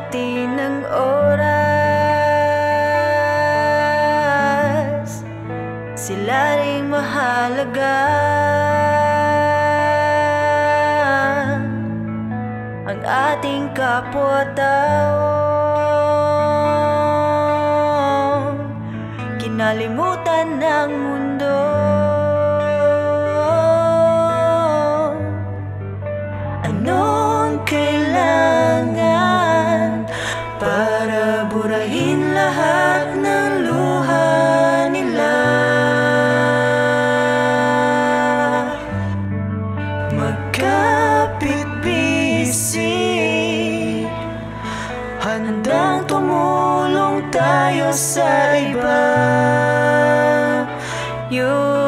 natin ang oras. Sila rin mahalaga. Ang ating kapwa-tao Kinalimutan ng mundo. Anong kailangan Handang tumulong tayo sa iba. You